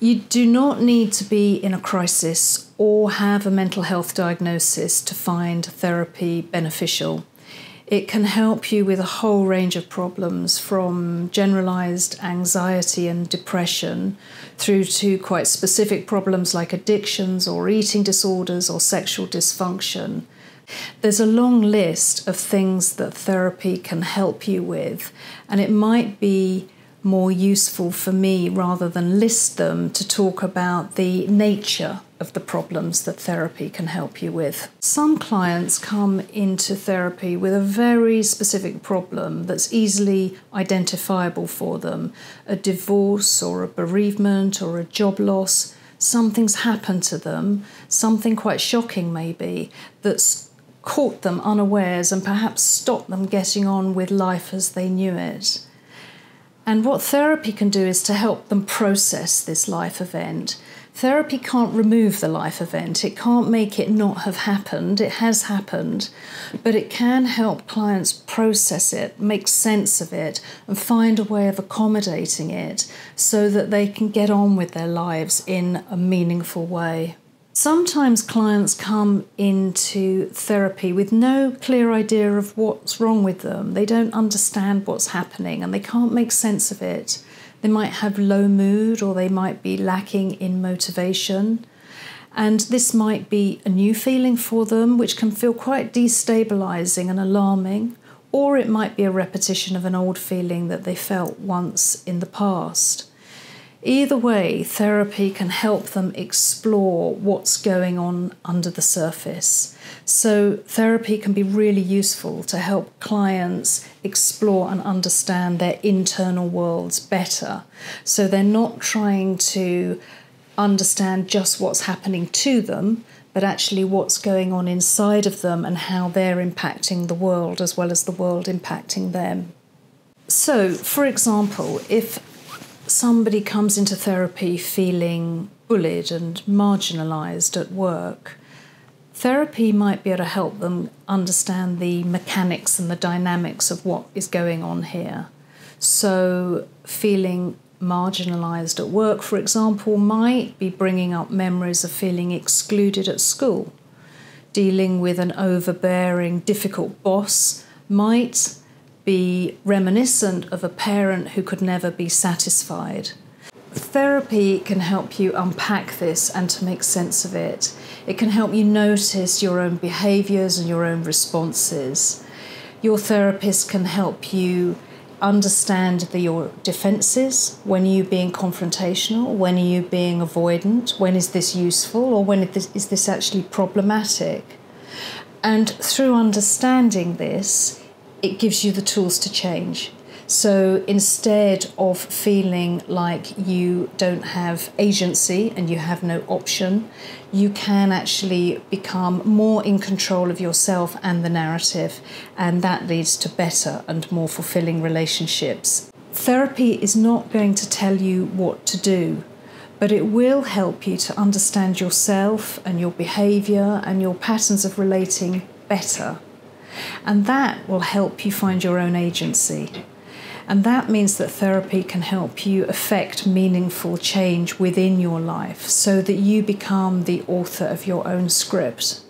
You do not need to be in a crisis or have a mental health diagnosis to find therapy beneficial. It can help you with a whole range of problems from generalized anxiety and depression through to quite specific problems like addictions or eating disorders or sexual dysfunction. There's a long list of things that therapy can help you with, and it might be more useful for me rather than list them to talk about the nature of the problems that therapy can help you with. Some clients come into therapy with a very specific problem that's easily identifiable for them a divorce or a bereavement or a job loss. Something's happened to them, something quite shocking maybe, that's caught them unawares and perhaps stopped them getting on with life as they knew it. And what therapy can do is to help them process this life event. Therapy can't remove the life event, it can't make it not have happened. It has happened, but it can help clients process it, make sense of it, and find a way of accommodating it so that they can get on with their lives in a meaningful way. Sometimes clients come into therapy with no clear idea of what's wrong with them. They don't understand what's happening and they can't make sense of it. They might have low mood or they might be lacking in motivation. And this might be a new feeling for them, which can feel quite destabilizing and alarming, or it might be a repetition of an old feeling that they felt once in the past. Either way, therapy can help them explore what's going on under the surface. So, therapy can be really useful to help clients explore and understand their internal worlds better. So, they're not trying to understand just what's happening to them, but actually what's going on inside of them and how they're impacting the world as well as the world impacting them. So, for example, if somebody comes into therapy feeling bullied and marginalized at work, therapy might be able to help them understand the mechanics and the dynamics of what is going on here. So, feeling marginalized at work, for example, might be bringing up memories of feeling excluded at school. Dealing with an overbearing, difficult boss might be reminiscent of a parent who could never be satisfied. Therapy can help you unpack this and to make sense of it. It can help you notice your own behaviours and your own responses. Your therapist can help you understand the, your defenses. When are you being confrontational? When are you being avoidant? When is this useful? Or when is this actually problematic? And through understanding this, it gives you the tools to change. So instead of feeling like you don't have agency and you have no option, you can actually become more in control of yourself and the narrative, and that leads to better and more fulfilling relationships. Therapy is not going to tell you what to do, but it will help you to understand yourself and your behavior and your patterns of relating better. And that will help you find your own agency. And that means that therapy can help you affect meaningful change within your life so that you become the author of your own script.